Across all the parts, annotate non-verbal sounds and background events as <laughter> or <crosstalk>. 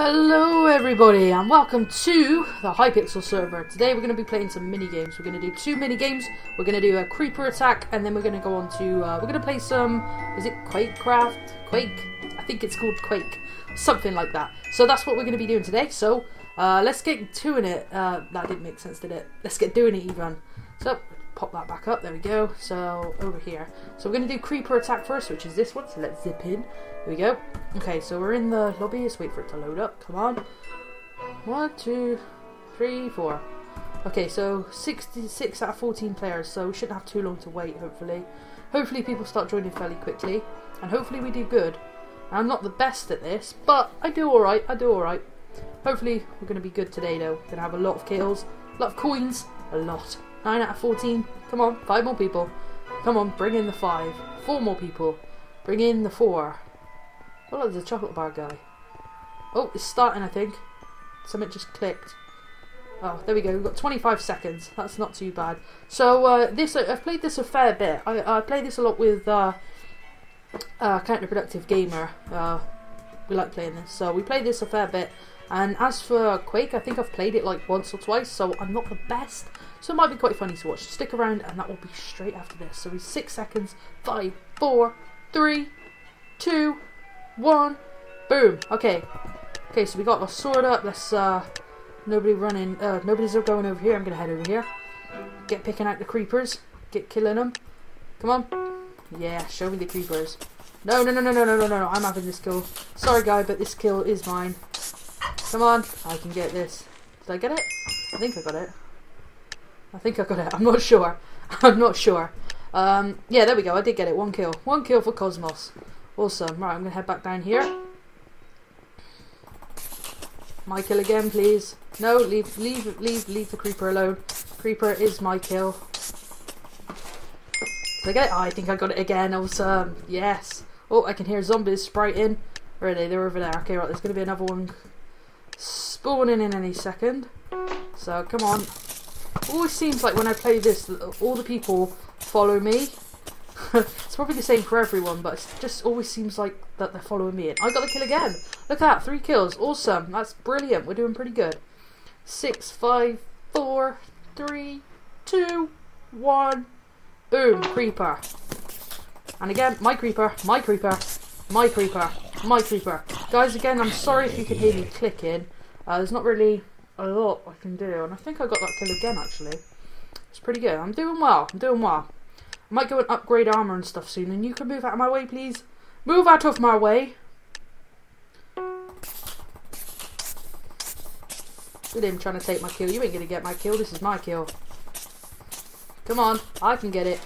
Hello everybody and welcome to the Hypixel server. Today we're going to be playing some mini games. We're going to do two mini games. We're going to do a creeper attack and then we're going to go on to uh, we're going to play some is it Quakecraft? Quake? I think it's called Quake. Something like that. So that's what we're going to be doing today. So uh, let's get doing it. Uh, that didn't make sense, did it? Let's get doing it, even. So pop that back up. There we go. So over here. So we're going to do creeper attack first, which is this one. So let's zip in. Here we go. Okay, so we're in the lobby. Let's wait for it to load up. Come on. One, two, three, four. Okay, so 66 out of 14 players, so we shouldn't have too long to wait, hopefully. Hopefully people start joining fairly quickly, and hopefully we do good. I'm not the best at this, but I do alright, I do alright. Hopefully we're going to be good today though. Going to have a lot of kills, a lot of coins, a lot. 9 out of 14. Come on, 5 more people. Come on, bring in the 5. 4 more people. Bring in the 4. Oh, look, there's a chocolate bar guy. Oh, it's starting, I think. Something just clicked. Oh, there we go. We've got 25 seconds. That's not too bad. So, uh, this I've played this a fair bit. I, I play this a lot with uh, uh, Counterproductive Gamer. Uh, we like playing this. So, we play this a fair bit. And as for Quake, I think I've played it like once or twice, so I'm not the best. So it might be quite funny to watch. Stick around, and that will be straight after this. So we six seconds. Five, four, three, two, one. Boom. Okay. Okay, so we got our sword up. Let's uh, nobody running. Uh, nobody's going over here. I'm gonna head over here. Get picking out the creepers. Get killing them. Come on. Yeah, show me the creepers. No, no, no, no, no, no, no, no. I'm having this kill. Sorry, guy, but this kill is mine. Come on, I can get this. Did I get it? I think I got it. I think I got it. I'm not sure. <laughs> I'm not sure. Um, yeah, there we go. I did get it. One kill. One kill for Cozmos. Awesome. Right, I'm going to head back down here. My kill again, please. No, leave, leave, leave, leave the creeper alone. Creeper is my kill. Did I get it? Oh, I think I got it again. Awesome. Yes. Oh, I can hear zombies spriting. Where are they? They're over there. Okay, right. There's going to be another one spawning in any second. So, come on. Always seems like when I play this, all the people follow me. <laughs> it's probably the same for everyone, but it just always seems like that they're following me. And I got the kill again. Look at that, three kills. Awesome. That's brilliant. We're doing pretty good. Six, five, four, three, two, one. Boom, creeper. And again, my creeper, my creeper, my creeper, my creeper. Guys, again, I'm sorry if you can hear me clicking. Uh, there's not really a lot I can do, and I think I got that kill again, actually. It's pretty good. I'm doing well. I'm doing well. I might go and upgrade armor and stuff soon, and you can move out of my way, please. Move out of my way. Look at him trying to take my kill. You ain't to get my kill. This is my kill. Come on. I can get it.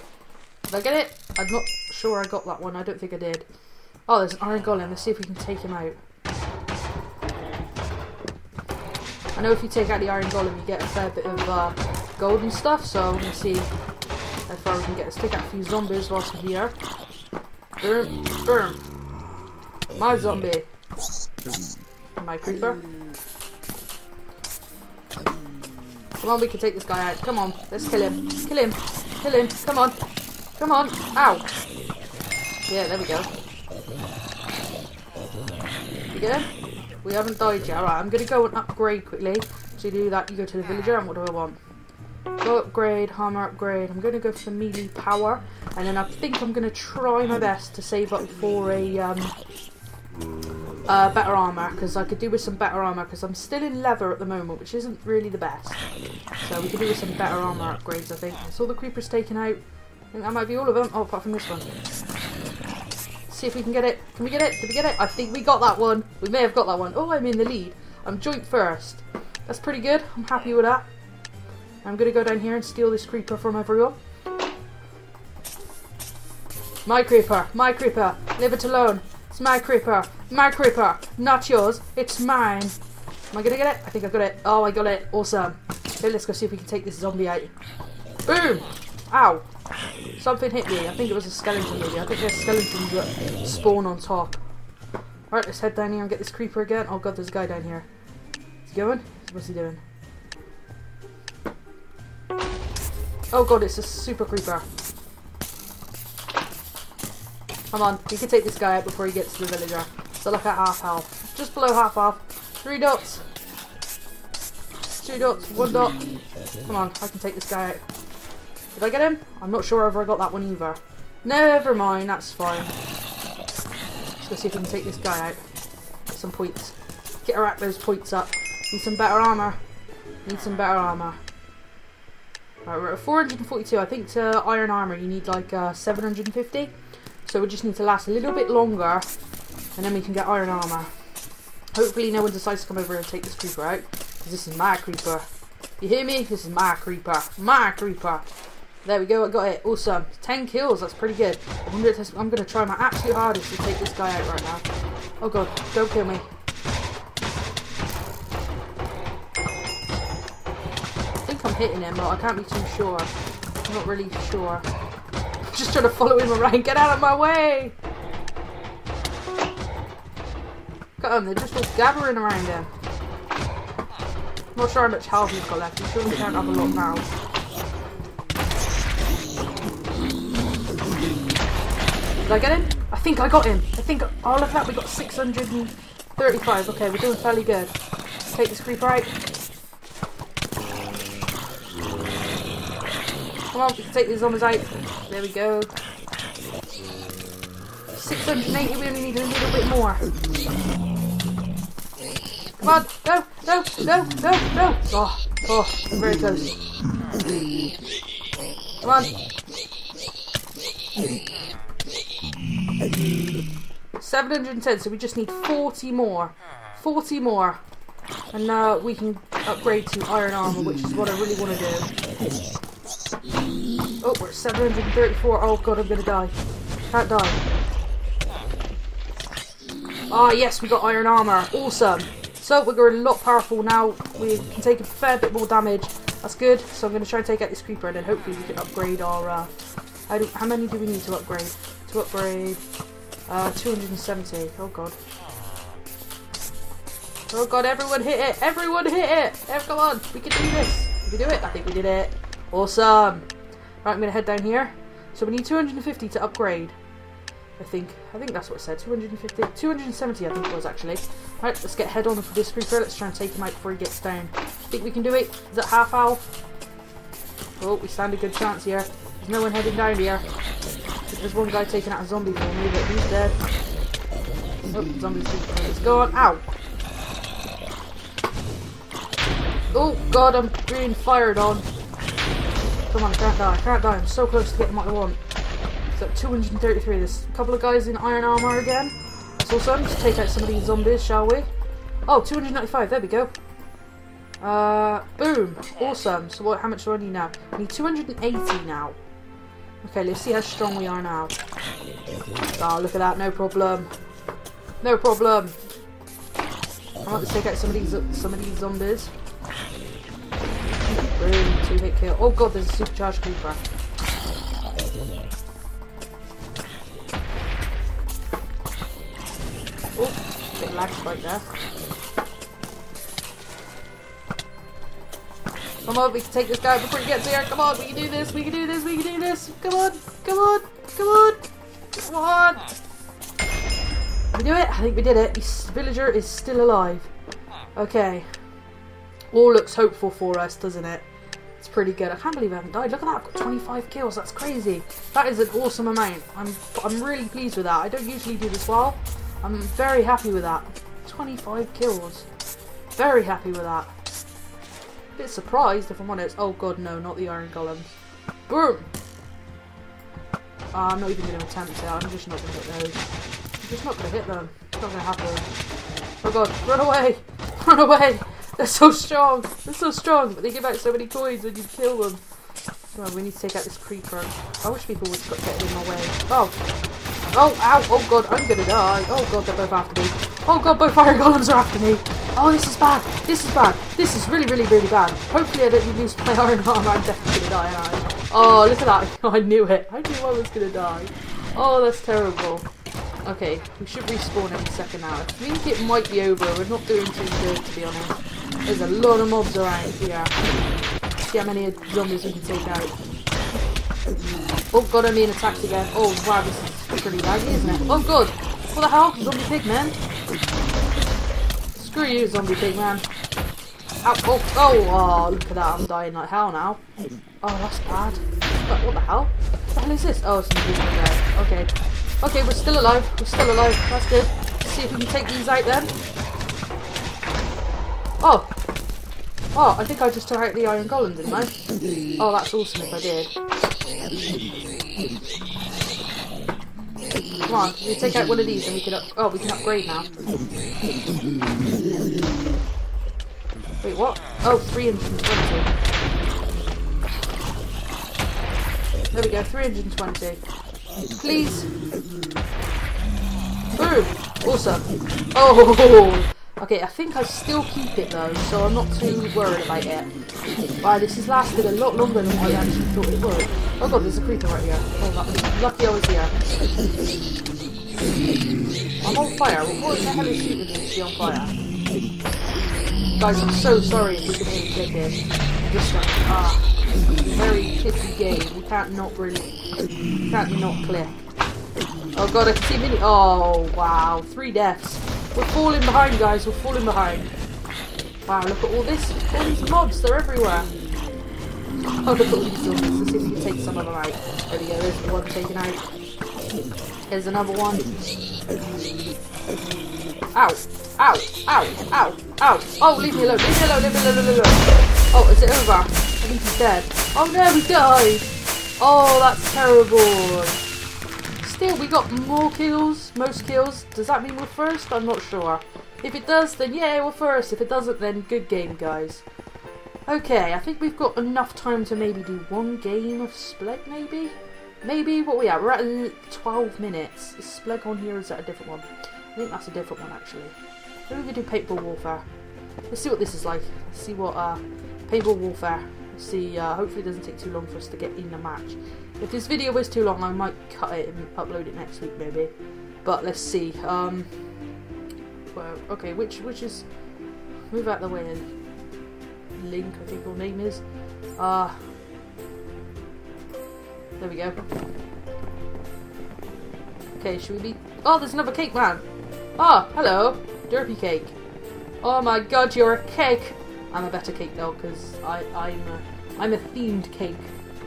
Did I get it? I'm not sure I got that one. I don't think I did. Oh, there's an iron golem. Let's see if we can take him out. Know if you take out the iron golem, you get a fair bit of uh, gold and stuff. So gonna see how far we can get. Let's take out a few zombies whilst we're here. Boom, boom. My zombie. My creeper. Come on, we can take this guy out. Come on, let's kill him. Kill him. Kill him. Come on. Come on. Ow. Yeah, there we go. You? We haven't died yet. Alright, I'm going to go and upgrade quickly. To do that, you go to the villager, and what do I want? Go upgrade, armor upgrade. I'm going to go for the melee power. And then I think I'm going to try my best to save up for a um, uh, better armor. Because I could do with some better armor. Because I'm still in leather at the moment, which isn't really the best. So we could do with some better armor upgrades, I think. It's all the creepers taken out. I think that might be all of them. Oh, apart from this one see if we can get it. Can we get it? Did we get it? I think we got that one. We may have got that one. Oh, I'm in the lead. I'm joint first. That's pretty good. I'm happy with that. I'm going to go down here and steal this creeper from everyone. My creeper. My creeper. Leave it alone. It's my creeper. My creeper. Not yours. It's mine. Am I going to get it? I think I got it. Oh, I got it. Awesome. Okay, let's go see if we can take this zombie out. Boom. Ow. Something hit me. I think it was a skeleton maybe. I think there's skeletons that spawn on top. Alright, let's head down here and get this creeper again. Oh god, there's a guy down here. Is he going? What's he doing? Oh god, it's a super creeper. Come on, we can take this guy out before he gets to the villager. So look at half health. Just below half health. Three dots. Two dots. One dot. Come on, I can take this guy out. Did I get him? I'm not sure if I got that one either. Never mind, that's fine. Let's go see if we can take this guy out. Get some points. Get her at those points up. Need some better armor. Need some better armor. Right, we're at 442. I think to iron armor you need like uh, 750. So we just need to last a little bit longer and then we can get iron armor. Hopefully no one decides to come over and take this creeper out. Because this is my creeper. You hear me? This is my creeper. My creeper. There we go, I got it. Awesome. 10 kills, that's pretty good. I'm going to try my absolute hardest to take this guy out right now. Oh god, don't kill me. I think I'm hitting him, but I can't be too sure. I'm not really sure. <laughs> Just trying to follow him around. Get out of my way! At him, they're just all gathering around him. Not sure how much health he's got left. He surely can't have a lot now. I get him? I think I got him. I think. Oh, look at that. We got 635. Okay, we're doing fairly good. Take this creeper out. Come on, take these zombies out. There we go. 680. We only need a little bit more. Come on, no, no, no, no, no. Oh, oh, very close. Come on. 710, so we just need 40 more. 40 more. And now we can upgrade to iron armor, which is what I really want to do. Oh, we're 734. Oh god, I'm gonna die. Can't die. Ah, yes, we got iron armor. Awesome. So we're going a lot powerful now. We can take a fair bit more damage. That's good. So I'm going to try and take out this creeper and then hopefully we can upgrade our... Uh, how, do, how many do we need to upgrade? Upgrade... Uh, 270. Oh god. Oh god, everyone hit it! Everyone hit it! Come on, we can do this! We do it? I think we did it. Awesome! Right, I'm to head down here. So we need 250 to upgrade. I think. I think that's what it said. 250. 270 I think it was actually. Right, let's get head on for this creeper. Let's try and take him out before he gets down. Think we can do it? Is it half hour? Oh, we stand a good chance here. There's no one heading down here. There's one guy taking out a zombie for me, but he's dead. Oh, zombie's He's gone. Ow! Oh god, I'm being fired on. Come on, I can't die. I can't die. I'm so close to getting what I want. So 233. There's a couple of guys in iron armor again. That's awesome. Let's take out some of these zombies, shall we? Oh, 295. There we go. Uh, boom. Awesome. So what? How much do I need now? I need 280 now. Okay, let's see how strong we are now. Oh, look at that. No problem. No problem. I want to take out some of these some of these zombies. Boom. Two hit kill. Oh god, there's a supercharged creeper. Oh, bit lag right there. Come on, we can take this guy before he gets here. Come on, we can do this, we can do this, we can do this. Come on, come on, come on, come on. we do it? I think we did it. This villager is still alive. Okay. All looks hopeful for us, doesn't it? It's pretty good. I can't believe I haven't died. Look at that, I've got 25 kills. That's crazy. That is an awesome amount. I'm I'm really pleased with that. I don't usually do this well. I'm very happy with that. 25 kills. Very happy with that. A bit surprised if I'm honest. Oh god, no, not the iron golems. Boom! Oh, I'm not even going to attempt it. I'm just not going to hit those. I'm just not going to hit them. It's not going to happen. Oh god, run away! <laughs> Run away! They're so strong! They're so strong, but they give out so many coins when you kill them. Well, we need to take out this creeper. I wish people would get in my way. Oh! Oh, ow! Oh god, I'm gonna die. Oh god, they're both after me. Oh god, both fire golems are after me. Oh, this is bad. This is bad. This is really, really, really bad. Hopefully I don't lose my iron armor. I'm definitely gonna die, aren't I? Oh, look at that. <laughs> I knew it. I knew I was gonna die. Oh, that's terrible. Okay, we should respawn any second now. I think it might be over. We're not doing too good, to be honest. There's a lot of mobs around here. See how many zombies we can take out. Oh god, I'm being attacked again. Oh wow, this is pretty laggy, isn't it? Oh god! What the hell? Zombie pig, man! Screw you, zombie pig man. Ow, oh, oh, oh, look at that, I'm dying like hell now. Oh, that's bad. What, what the hell? What the hell is this? Oh, it's an. Okay. Okay, we're still alive. We're still alive. That's good. Let's see if we can take these out then. Oh. Oh, I think I just took out the iron golem, didn't I? Oh, that's awesome if I did. Come on, we take out one of these and we can up oh we can upgrade now. Wait, what? Oh, 320. There we go, 320. Please. Boom! Awesome. Oh! <laughs> Okay, I think I still keep it though, so I'm not too worried about it. Wow, this has lasted a lot longer than I actually thought it would. Oh god, there's a creeper right here. Oh, lucky I was here. I'm on fire. What the hell is shooting me to be on fire? Guys, I'm so sorry if you can hear me clicking. This one, ah, very clicky game. We can't not really, can't not click. Oh god, a team mini. Oh wow, three deaths. We're falling behind, guys. We're falling behind. Wow, look at all this. All these mobs. They're everywhere. Oh, look at all these zombies. Let's see if we can take some of them out. There we go. There's the one taken out. There's another one. Ow! Ow! Ow! Ow! Ow! Oh, leave me alone! Leave me alone! Leave me alone! Leave me alone! Oh, is it over? I think he's dead. Oh no, he died! Oh, that's terrible! Still, we got more kills, most kills. Does that mean we're first? I'm not sure. If it does, then yeah, we're first. If it doesn't, then good game, guys. Okay, I think we've got enough time to maybe do one game of Splegg, maybe? Maybe, what we at? We're at 12 minutes. Is Splegg on here, is that a different one? I think that's a different one, actually. Maybe we can do Paintball Warfare. Let's see what this is like. Let's see what, uh, Paintball Warfare. Let's see, uh, hopefully it doesn't take too long for us to get in the match. If this video is too long, I might cut it and upload it next week, maybe. But let's see. Um, well, okay, which, which is... Move out the way Link, I think your name is. Uh, there we go. Okay, should we be... Oh, there's another cake man! Oh, hello! Derpy cake. Oh my god, you're a cake! I'm a better cake though, because I'm a, I'm a themed cake.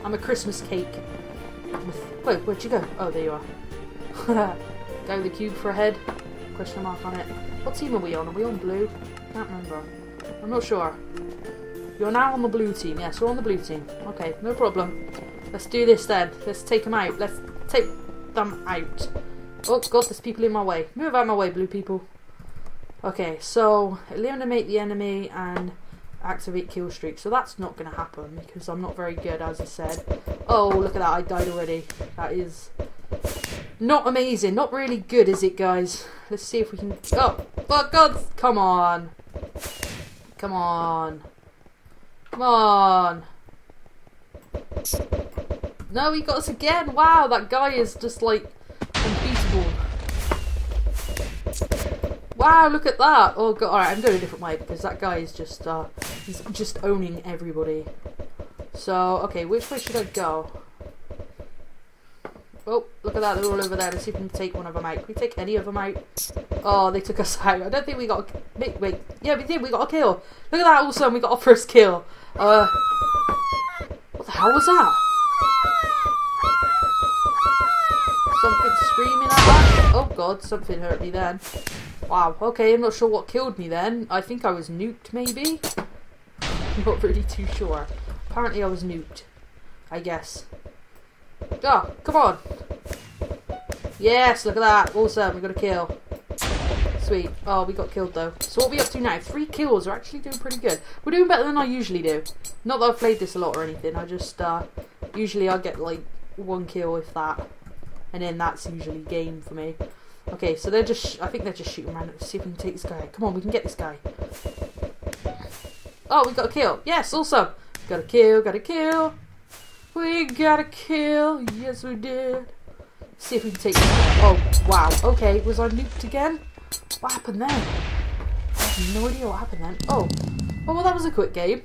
I'm a Christmas cake. Wait, where'd you go? Oh, there you are. <laughs> go the cube for a head. Question mark on it. What team are we on? Are we on blue? Can't remember. I'm not sure. You're now on the blue team. Yes, we're on the blue team. Okay, no problem. Let's do this then. Let's take them out. Let's take them out. Oh god, there's people in my way. Move out of my way, blue people. Okay, so eliminate the enemy and activate kill streak. So that's not going to happen because I'm not very good, as I said. Oh, look at that. I died already. That is not amazing. Not really good, is it, guys? Let's see if we can... Oh, but God. Come on. Come on. Come on. No, he got us again. Wow, that guy is just like unbeatable. Wow, look at that. Oh god, alright, I'm going a different way because that guy is just, uh, he's just owning everybody. So, okay, which way should I go? Oh, look at that, they're all over there. Let's see if we can take one of them out. Can we take any of them out? Oh, they took us <laughs> out. I don't think we got. Wait, wait. Yeah, we did. We got a kill. Look at that, also, we got our first kill. Uh... What the hell was that? Something screaming at? Oh god, something hurt me then. Wow, okay, I'm not sure what killed me then. I think I was nuked, maybe? Not really too sure. Apparently I was nuked. I guess. Oh, come on! Yes, look at that. Awesome, we got a kill. Sweet. Oh, we got killed though. So what are we up to now? Three kills. We're actually doing pretty good. We're doing better than I usually do. Not that I've played this a lot or anything. I just, uh, usually I get like one kill if that. And then that's usually game for me. Okay, so they're just, I think they're just shooting around. Let's see if we can take this guy. Come on, we can get this guy. Oh, we got a kill. Yes, awesome. Got a kill, got a kill. We got a kill. Yes, we did. See if we can take. Oh, wow. Okay, was I nuked again? What happened then? I have no idea what happened then. Oh, oh well, that was a quick game.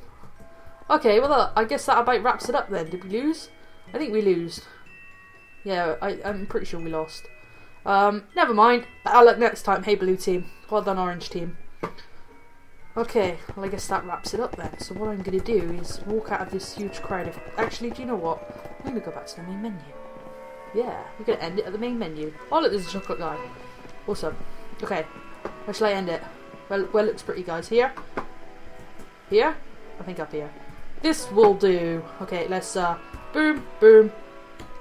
Okay, well, I guess that about wraps it up then. Did we lose? I think we lose. Yeah, I, I'm pretty sure we lost. Um, never mind. I'll look next time. Hey, blue team. Well done, orange team. Okay, well I guess that wraps it up then. So what I'm going to do is walk out of this huge crowd of... Actually, do you know what? I'm going to go back to the main menu. Yeah, we're going to end it at the main menu. Oh look, there's a chocolate guy. Awesome. Okay, where shall I end it? Well, well, looks pretty, guys. Here? Here? I think up here. This will do. Okay, let's, uh, boom, boom.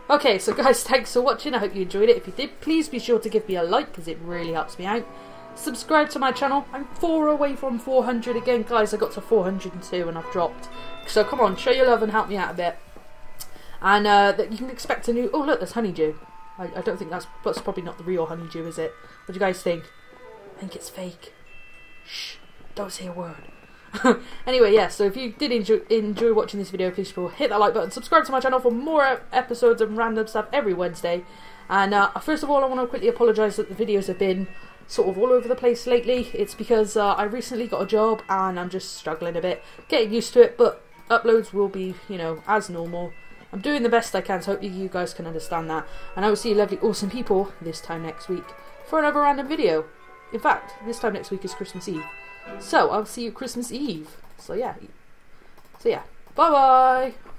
Okay, so guys, <laughs> thanks for watching. I hope you enjoyed it. If you did, please be sure to give me a like, because it really helps me out. Subscribe to my channel. I'm four away from 400 again, guys. I got to 402 and I've dropped. So come on, show your love and help me out a bit. And uh, that you can expect a new... Oh, look, there's honeydew. I, I don't think that's... That's probably not the real honeydew, is it? What do you guys think? I think it's fake. Shh, don't say a word. <laughs> anyway, yeah, so if you did enjoy, enjoy watching this video, please hit that like button, subscribe to my channel for more episodes and random stuff every Wednesday. And uh, first of all, I want to quickly apologise that the videos have been sort of all over the place lately. It's because uh, I recently got a job and I'm just struggling a bit, getting used to it, but uploads will be, you know, as normal. I'm doing the best I can, so hopefully you guys can understand that. And I will see you lovely, awesome people this time next week for another random video. In fact, this time next week is Christmas Eve. So, I'll see you Christmas Eve. So, yeah. So, yeah. Bye-bye!